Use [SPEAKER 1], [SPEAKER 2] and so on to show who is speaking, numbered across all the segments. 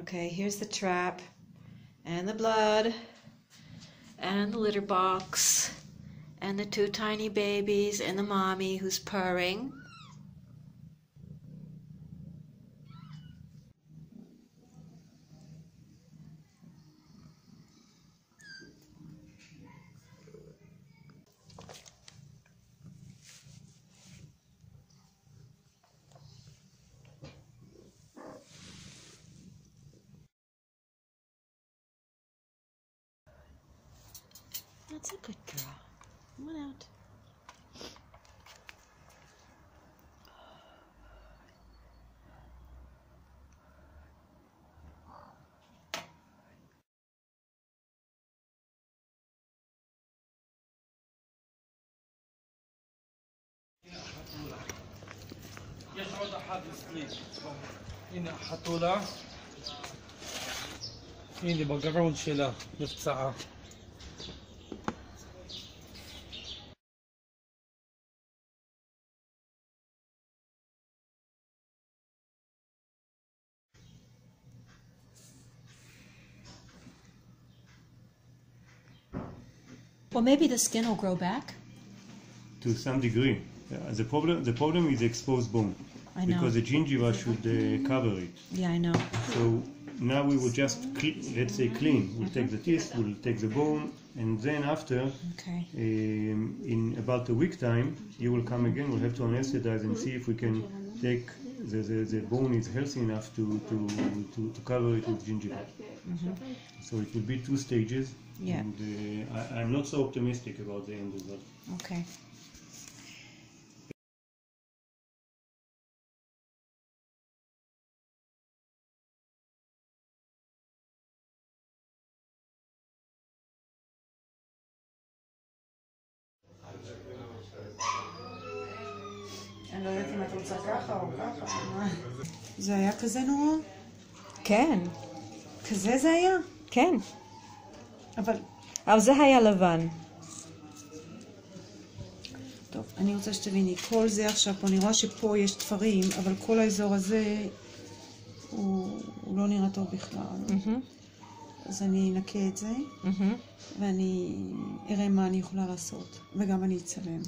[SPEAKER 1] Okay, here's the trap and the blood and the litter box and the two tiny babies and the mommy who's purring. That's a good girl. Come on out.
[SPEAKER 2] يقعد أحد يسليك هنا حطوا لها هنا بقرون شيلها نص ساعة
[SPEAKER 3] Well, maybe the skin will grow back.
[SPEAKER 4] to some degree. Uh, the problem the problem is the exposed bone
[SPEAKER 1] I know.
[SPEAKER 4] because the gingiva should uh, cover it.
[SPEAKER 1] Yeah, I know.
[SPEAKER 4] So now we will just let's say clean. We'll take the teeth, we'll take the bone, and then after,
[SPEAKER 1] Okay.
[SPEAKER 4] um, in about a week time, you will come again. We'll have to anesthetize and see if we can take the, the, the bone is healthy enough to, to, to, to cover it with gingiva. So it will be two stages.
[SPEAKER 1] Yeah.
[SPEAKER 4] And uh, I, I'm not so optimistic about the end result.
[SPEAKER 1] Okay. אני לא יודעת אם את רוצה ככה או ככה. זה היה כזה נורא?
[SPEAKER 3] כן,
[SPEAKER 1] כזה זה היה?
[SPEAKER 3] כן.
[SPEAKER 1] אבל...
[SPEAKER 3] אבל זה היה לבן.
[SPEAKER 1] טוב, אני רוצה שתביני, כל זה עכשיו פה, אני רואה שפה יש תפרים, אבל כל האזור הזה הוא, הוא לא נראה טוב בכלל. אז אני אנקה את זה,
[SPEAKER 3] מהמם,
[SPEAKER 1] ואני אראה מה אני יכולה לעשות, וגם אני אצלם.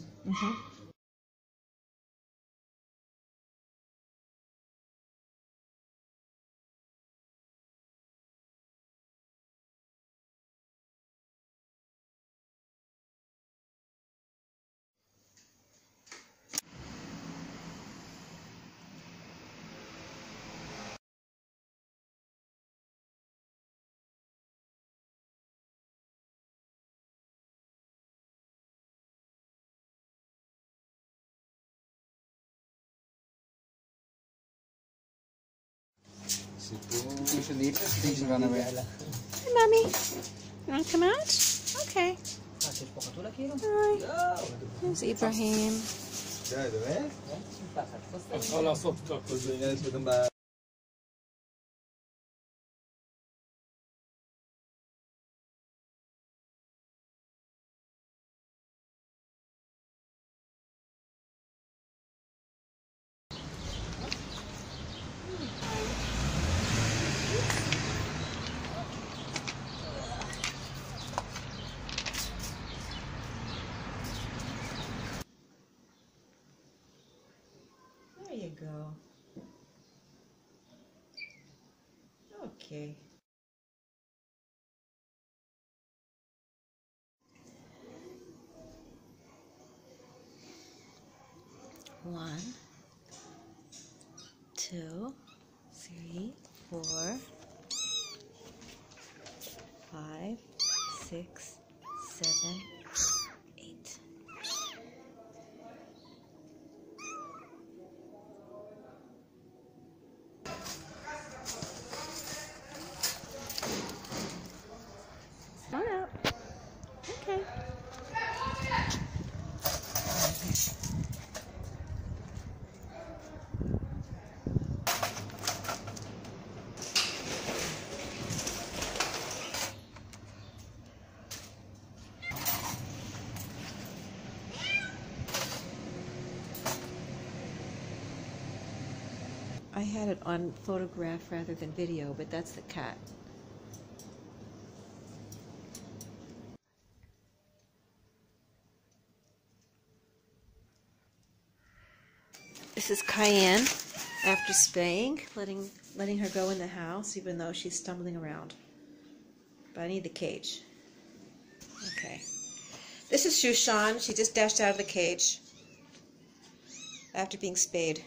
[SPEAKER 3] You
[SPEAKER 5] should leave. You should run away.
[SPEAKER 3] Hi, mommy. You want to come out? Okay. Hi. There's Ibrahim.
[SPEAKER 1] Go. Okay. One, two, three, four, five, six, seven,
[SPEAKER 3] Okay. I had it on photograph rather than video, but that's the cat. This is Cayenne after spaying, letting letting her go in the house even though she's stumbling around. But I need the cage. Okay. This is Shushan. She just dashed out of the cage after being spayed.